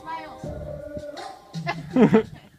smiles.